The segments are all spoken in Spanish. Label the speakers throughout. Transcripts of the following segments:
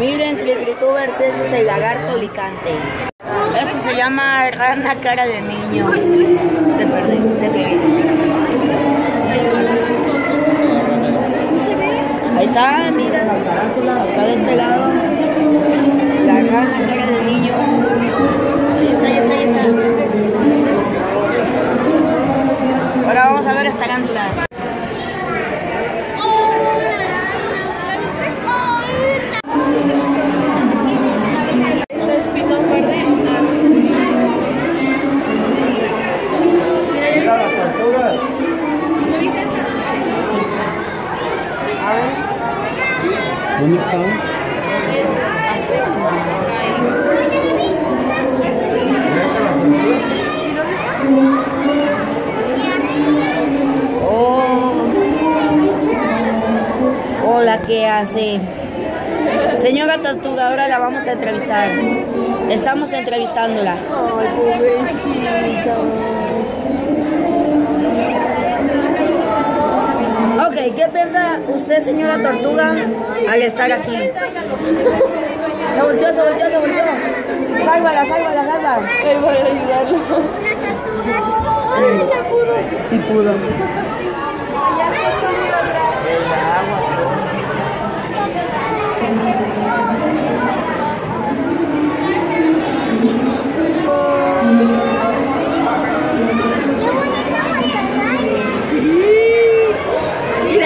Speaker 1: Miren, Critritubers, ese es el lagarto licante. Este se llama rana cara de niño. Te perdí, te pegué. Ahí está, mira. Está de este lado. La rana cara de niño. Ahí está, ahí está, ahí está. Ahora vamos a ver esta tarántula.
Speaker 2: Este es pitón verde. Ah. Mira, ¿ya viste? ¿Ya viste esta?
Speaker 3: ¿Dónde están?
Speaker 2: ¿Y dónde está?
Speaker 1: Oh. Oh, la que hace. Señora Tortuga, ahora la vamos a entrevistar. Estamos entrevistándola.
Speaker 2: Ay, pobrecita.
Speaker 1: Ok, ¿qué piensa usted, señora Tortuga, al estar aquí? Se volteó, se volteó, se volteó. Sálvala, sálvala, sálvala.
Speaker 2: Ahí voy a ayudarlo. Ay, ya pudo.
Speaker 1: Sí pudo.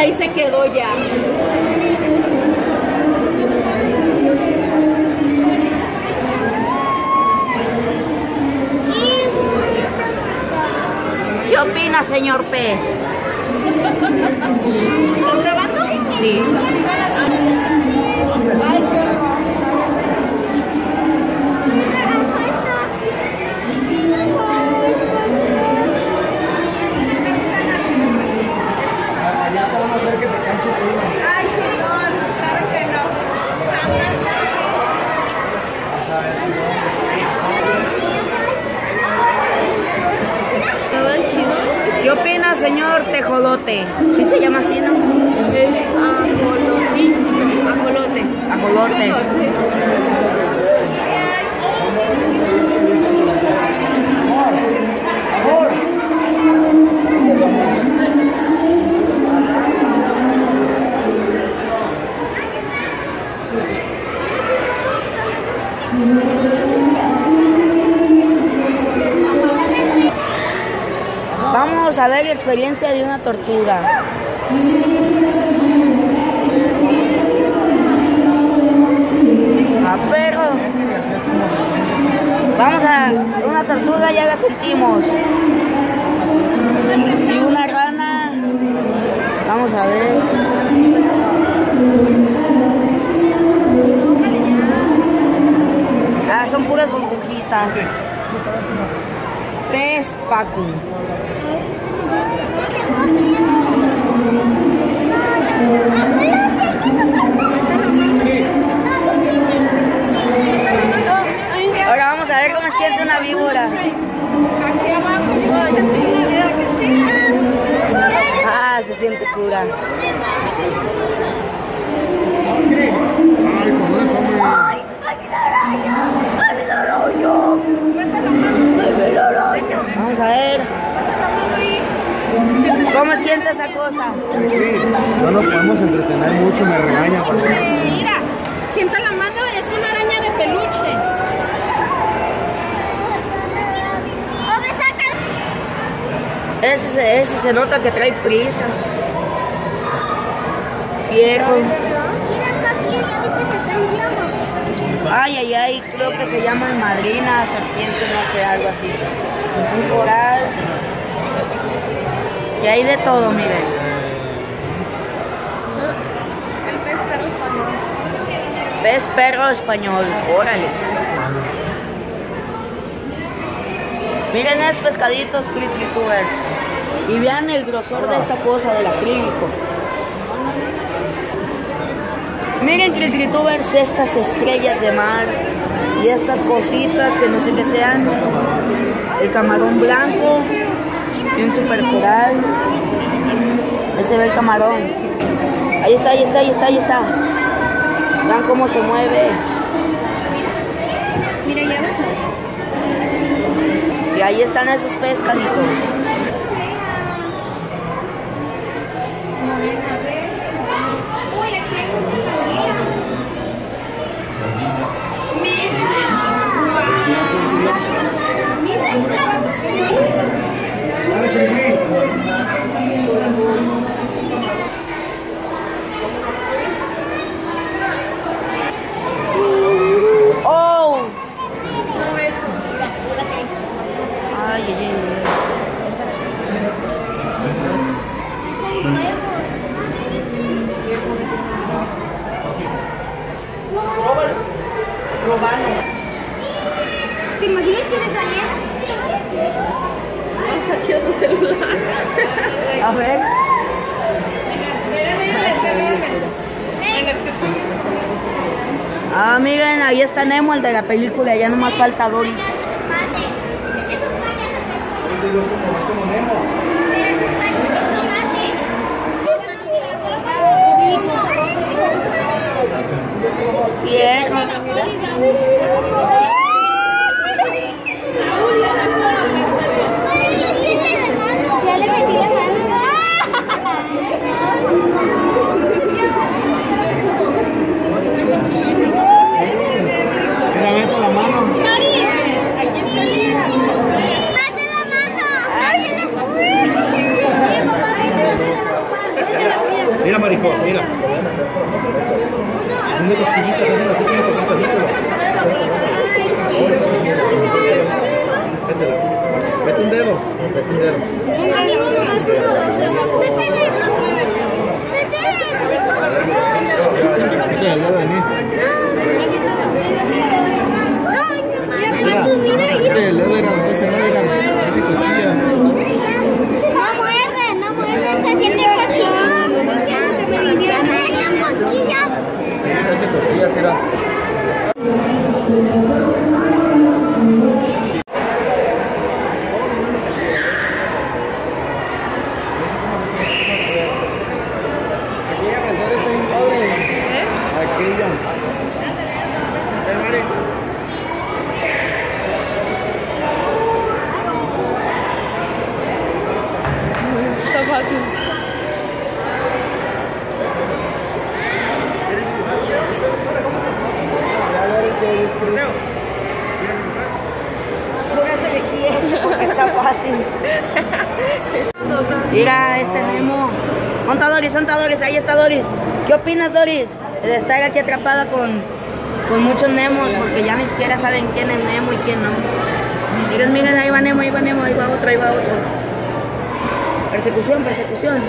Speaker 2: Ahí se quedó ya.
Speaker 1: ¿Qué opina, señor pez?
Speaker 2: ¿Estás grabando?
Speaker 1: Sí. Okay. Experiencia de una tortuga. A perro. Vamos a una tortuga, ya la sentimos. Y una rana. Vamos a ver. Ah, son puras burbujitas. Pez Pacu. Ahora vamos a ver cómo siente una víbora. Ah, se siente
Speaker 3: hombre.
Speaker 1: Vamos a ver. ¿Cómo siente esa cosa?
Speaker 3: Sí, no nos podemos entretener mucho, me regaña.
Speaker 2: Mira, sienta la mano, es una araña de peluche.
Speaker 1: Ese, se- ese se nota que trae prisa. Fierro. Ay, ay, ay, creo que se llaman madrina, serpiente, no sé, algo así. Un coral. Que hay de todo, miren.
Speaker 2: El pez perro español.
Speaker 1: Pez perro español, órale. Miren esos pescaditos clipitubers. Y vean el grosor de esta cosa del acrílico. Miren critritubers estas estrellas de mar y estas cositas que no sé qué sean. El camarón blanco un super coral. Ahí se ve el camarón. Ahí está, ahí está, ahí está, ahí está. Vean cómo se mueve.
Speaker 2: Mira, ya va.
Speaker 1: Y ahí están esos pescaditos.
Speaker 2: Uy, aquí hay muchas anguilas.
Speaker 1: ¡Oh!
Speaker 2: No ves.
Speaker 1: Ay, ay, ay, ay.
Speaker 2: ¿Te imaginas que le saliera? Está chido tu celular.
Speaker 1: A ver. Ah, miren, ahí está Nemo, el de la película, ya nomás falta Doris. Bien.
Speaker 2: Ya le metí la mano.
Speaker 3: Mira, vete la mano.
Speaker 2: ¡Mate la mano!
Speaker 3: Mira, marico, mira. Así como. Métela. Mete un dedo. Mete un dedo.
Speaker 2: Amigo, nomás uno, dos
Speaker 3: el dedo, Denise.
Speaker 2: Mira, mira, mira.
Speaker 3: Métele el dedo, mira, está cerrado, mira. Hace cosquillas.
Speaker 2: No no. Se siente esas cosquillas.
Speaker 3: Hace cosquillas, mira. Aquella.
Speaker 2: Está fácil.
Speaker 1: Póngase elegir este porque está fácil. Mira, este Nemo. ¿Dónde está Doris? Ahí está Doris. ¿Qué opinas, Doris? De estar aquí atrapada con, con muchos Nemos, porque ya ni siquiera saben quién es Nemo y quién no. Miren, miren, ahí va Nemo, ahí va Nemo, ahí va otro, ahí va otro. Persecución, persecución.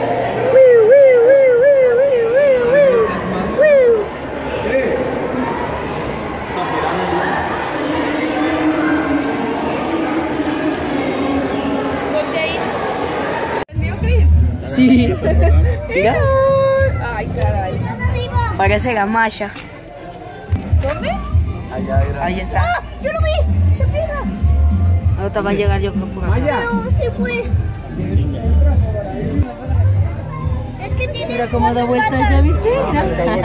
Speaker 1: Sí. Mira,
Speaker 2: Ay, caray.
Speaker 1: parece gamasha.
Speaker 2: ¿Dónde?
Speaker 3: Allá era.
Speaker 1: Ahí está.
Speaker 2: Yo lo vi. Se pega.
Speaker 1: Ahorita va a llegar yo creo por acá.
Speaker 2: No, se fue. Es que tiene.
Speaker 1: Mira cómo da vueltas, ¿ya viste? Mira, mira,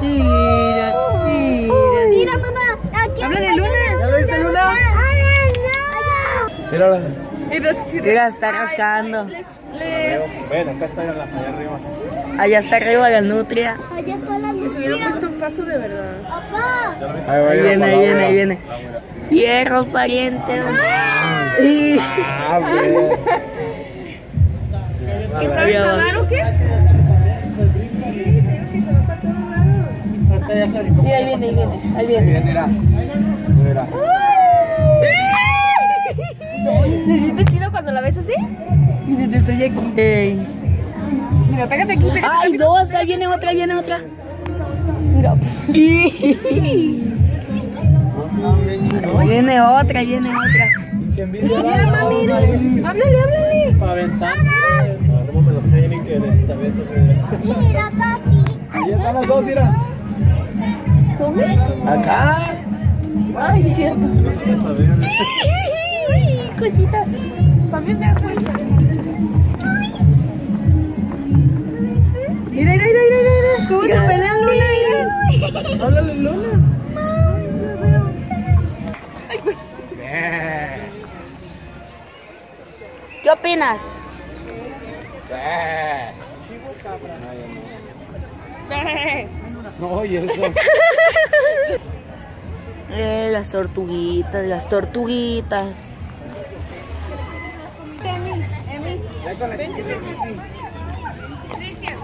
Speaker 1: mira.
Speaker 2: Mira, mamá. Aquí
Speaker 1: Habla de Luna.
Speaker 3: ¿Ya lo viste, Luna?
Speaker 2: ¡Ay,
Speaker 3: Mírala.
Speaker 2: no!
Speaker 1: Mira, está rascando.
Speaker 2: Les.
Speaker 3: Ven, acá está la, allá arriba.
Speaker 1: Allá está arriba la nutria.
Speaker 2: Allá está la luz.
Speaker 4: hubiera puesto un pasto de verdad.
Speaker 2: Papá.
Speaker 3: Ahí
Speaker 1: Ahí viene, ahí viene, ahí viene. Hierro, pariente. Y-
Speaker 3: Ah, güey.
Speaker 4: ¿Qué sabe nadar o qué? Mira, ahí viene, ahí viene. Ahí viene.
Speaker 3: Mira, mira. Mira.
Speaker 4: ¿Se siente chido cuando la ves así? Y se te estrella aquí.
Speaker 1: Ey.
Speaker 4: Mira, pégate aquí, pégate
Speaker 1: Ay,
Speaker 4: rápido.
Speaker 1: dos, ahí viene otra, ahí viene otra.
Speaker 4: Mira.
Speaker 1: Viene otra, viene otra.
Speaker 4: Mira, mami, mira. Háblale, háblale.
Speaker 3: Para aventar. No me los caen que.
Speaker 2: Mira, papi.
Speaker 3: Ahí están las dos, mira.
Speaker 4: ¿Dónde?
Speaker 3: Acá.
Speaker 4: Ay, sí, es cierto. Cositas. También te das cuenta. Mira, mira, mira, mira, mira. ¿Cómo se pelea Luna? Mira. Háblale, Luna.
Speaker 1: ¿Qué opinas?
Speaker 3: No, y eso.
Speaker 1: Eh, las tortuguitas, las tortuguitas.
Speaker 4: Emi. Cristian,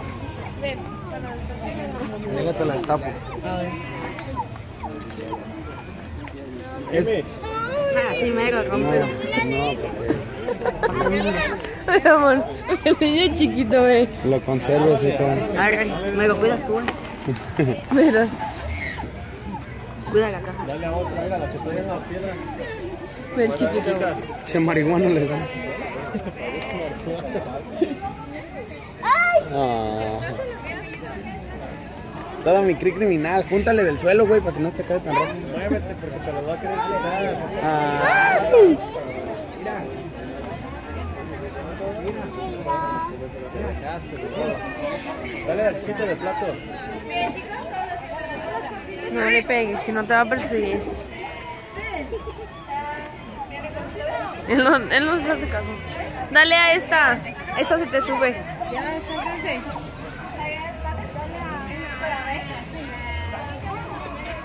Speaker 4: ven.
Speaker 3: Déjate la tapo.
Speaker 1: Ah, sí, mega, cómpralo.
Speaker 4: Ay, amor, el niño es chiquito, ve.
Speaker 3: Lo conserves y todo.
Speaker 1: Arre, me lo cuidas tú, eh.
Speaker 4: Mira.
Speaker 1: Cuida la caja.
Speaker 4: Ve el chiquito.
Speaker 3: Che, marihuana les da. Todo mi cri criminal, júntale del suelo, güey, para que no te caiga tan rápido. Muévete porque te lo va a querer quitar. Ah. Dale al chiquito de plato.
Speaker 4: No le pegues, si no te va a perseguir. Él no, él no se hace caso. Dale a esta. Esta se te sube.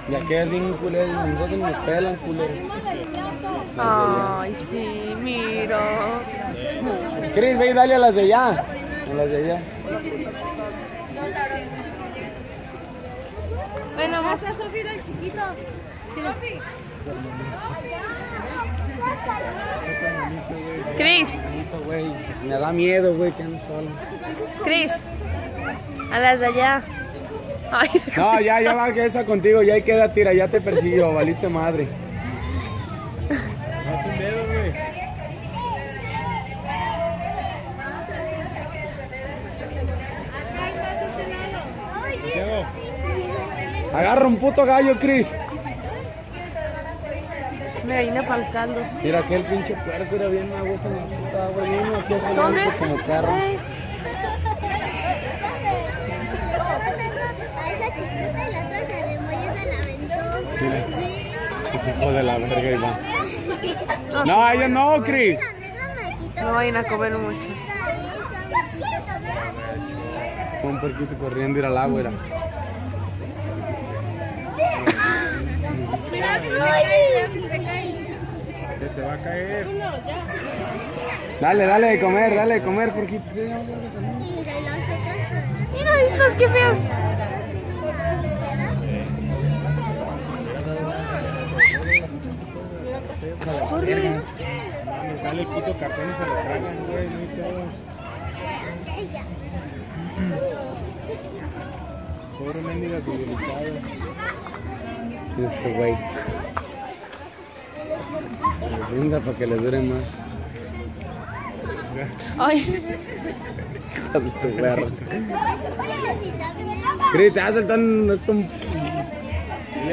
Speaker 3: Ya que es bien culero, nosotros nos pelan, culero.
Speaker 4: Ay, sí, mira.
Speaker 3: Cris, ve y dale a las de allá. A las de allá.
Speaker 4: Bueno, vamos a Sofía el chiquito. Cris,
Speaker 3: Güey. Me da miedo, güey, que ando solo.
Speaker 4: Cris. A las de allá. Ay,
Speaker 3: No, ya, ya va que esa contigo, ya ahí queda tira, ya te persiguió, valiste madre. Agarra un puto gallo, Chris.
Speaker 4: Me vine para el caldo.
Speaker 3: Mira aquel pinche puerco era bien la puta agua, bien aquí
Speaker 4: ¿Dónde?
Speaker 3: asomándose como perro.
Speaker 4: Ay,
Speaker 2: A esa chiquita y la otra se arrimó y esa la aventó.
Speaker 3: Hijo de la verga, Iván. No, ella no,
Speaker 2: quitó
Speaker 4: no vayan a comer mucho.
Speaker 3: Un perquito corriendo ir al agua, era. Se te va a caer. Dale, dale de comer, dale de comer, no, dale.
Speaker 2: Y mira,
Speaker 4: estas, qué feas.
Speaker 3: Dale el pito cartón y se lo tragan, güey, no hay todo. Pobre mendiga civilizada. Este güey. Venga para que le dure más.
Speaker 4: Ay,
Speaker 3: Hijo de tu perro. Cris, te vas a saltar. Dile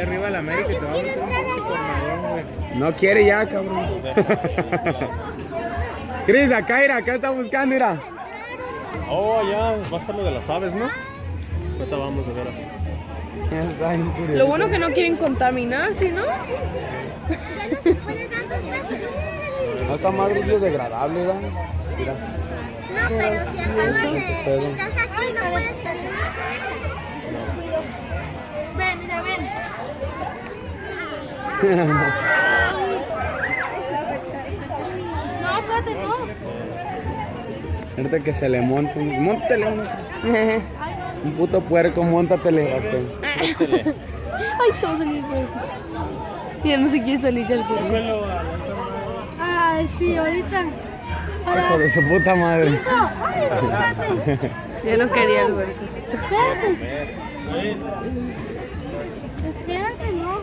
Speaker 3: arriba a la América y te a un güey. No quiere ya, cabrón. Cris, acá, mira, acá está buscando, mira.
Speaker 5: Oh, ya, va a estar lo de las aves, ¿no? Ahorita vamos, de veras.
Speaker 3: Está bien curioso.
Speaker 4: Lo bueno que no quieren contaminarse, ¿no?
Speaker 2: Ya no se puede dar dos veces.
Speaker 3: No está más biodegradable, ¿verdad? Mira.
Speaker 2: No, pero si acabas de... Si estás aquí no puedes pedir más comida. Ven, mira, ven.
Speaker 4: No, espérate, no.
Speaker 3: Ahorita que se le monte un... Móntale un... Puto puerco, montatele. Ok.
Speaker 4: Ay, a salir por Ya no se quiere salir ya el cuerpo. Ay, sí, ahorita.
Speaker 3: Hijo de su puta madre.
Speaker 4: Ya no quería el huerco.
Speaker 2: Espérate, no.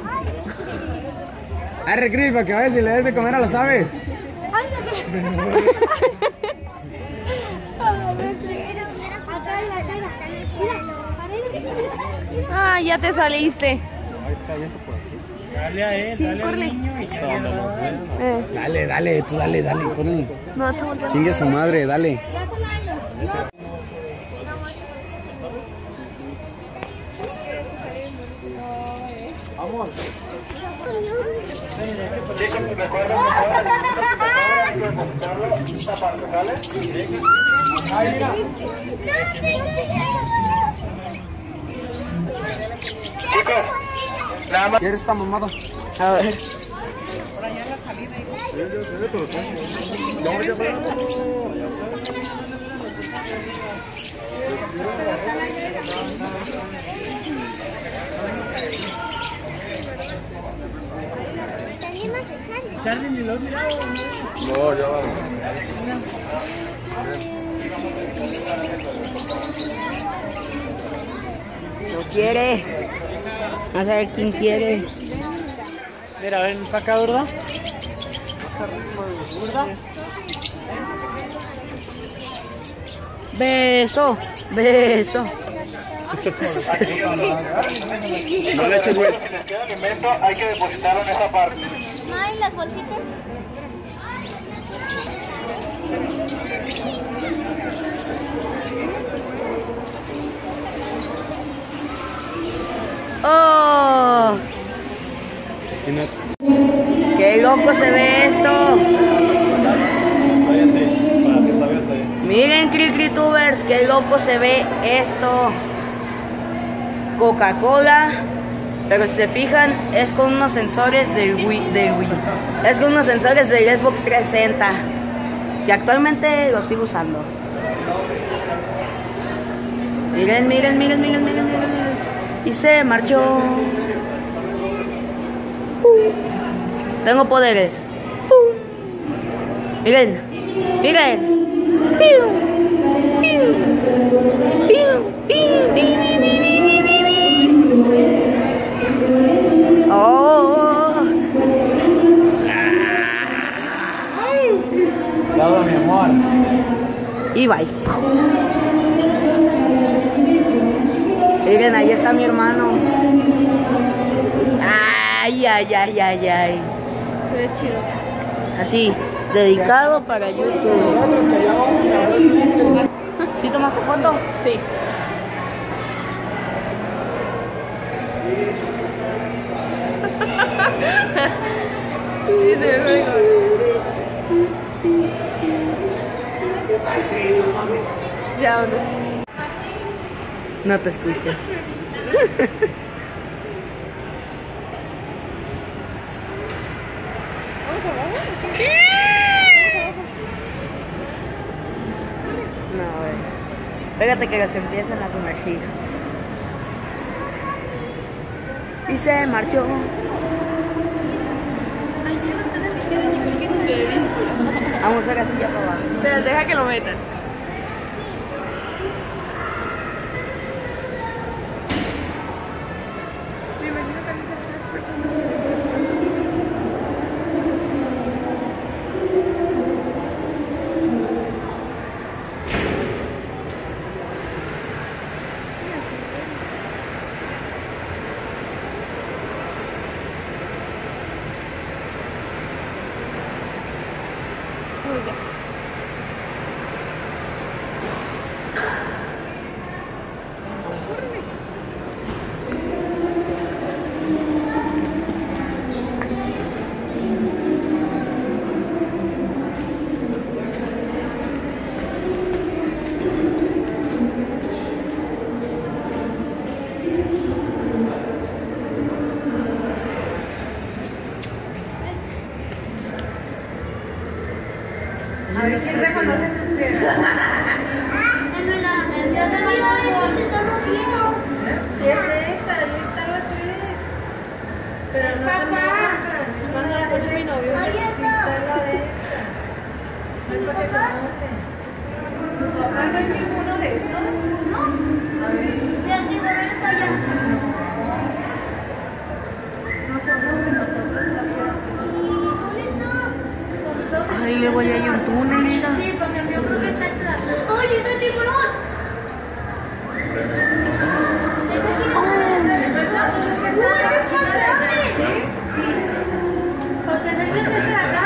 Speaker 3: Arre, Cris, para que vayas y le des de comer a las aves.
Speaker 2: Acá
Speaker 4: Ah, ya te saliste.
Speaker 5: Dale a él,
Speaker 4: sí,
Speaker 5: dale
Speaker 4: corre.
Speaker 5: al niño.
Speaker 4: Eh.
Speaker 3: Dale, dale, tú dale, dale, corre.
Speaker 4: No,
Speaker 3: Chingue a su madre, dale. Vamos. Ahí, mira. ¿Quieres esta mamada?
Speaker 1: A ver.
Speaker 2: ¿Te animas a echarle?
Speaker 3: No, ya vamos.
Speaker 1: No quiere. Vamos a ver quién quiere.
Speaker 5: Mira, ven para acá, ¿verdad?
Speaker 1: Beso, beso.
Speaker 5: No le eches, güey.
Speaker 2: ¿No hay las bolsitas?
Speaker 1: ¡Oh!
Speaker 3: Y no-
Speaker 1: ¡Qué loco se ve esto! Miren, Cricritubers, qué loco se ve esto. Coca-Cola, pero si se fijan, es con unos sensores del Wii, del Wii. Es con unos sensores del Xbox 360. Y actualmente lo sigo usando. Miren, miren, miren, miren, miren. miren. Y se marchó. Uh. Tengo poderes. Uh. Miren, miren. Oh,
Speaker 3: Dado mi amor.
Speaker 1: y bye. Miren, ahí está mi hermano. Ay, ay, ay, ay, ay.
Speaker 4: Chido.
Speaker 1: Así, dedicado para YouTube. ¿Sí tomaste foto?
Speaker 4: Sí. Ya.
Speaker 1: No te escucho. No, güey. Fíjate que se empiezan a sumergir. Y se marchó. Vamos a ver así ya abajo.
Speaker 4: Pero deja que lo metan. Me imagino que han de ser tres personas.
Speaker 2: En la, en Dios de mi madre, se está moviendo.
Speaker 4: Si es esa, ahí están los pies. Pero no se me Es cuando la puso mi novio.
Speaker 2: Ahí
Speaker 4: Sí
Speaker 2: está.
Speaker 4: está la de esta. No es para que se moje.
Speaker 2: No. Ya, el tiburón está allá. ¿Y dónde está?
Speaker 1: Ay, luego ya hay un túnel, mira.
Speaker 2: Sí, porque el mío creo que está este lado. ¡Ay, está el tiburón! Está aquí. ¡Uy, este es más grande! Porque se ve desde acá,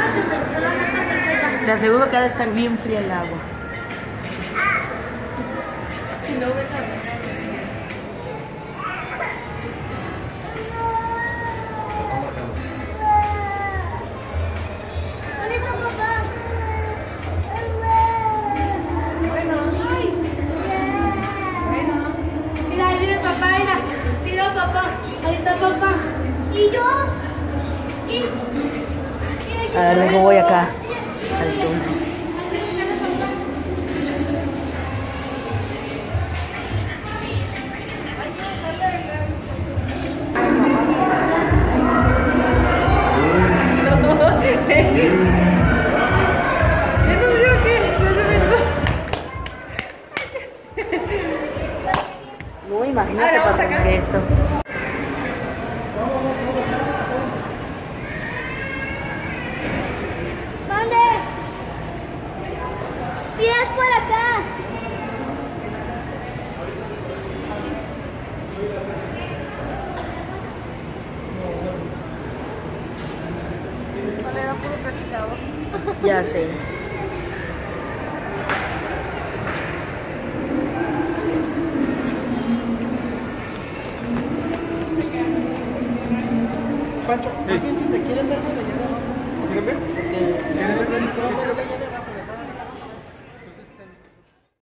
Speaker 2: queda.
Speaker 1: Te aseguro que ha de estar bien fría el agua.
Speaker 4: A ver, luego voy acá. Ya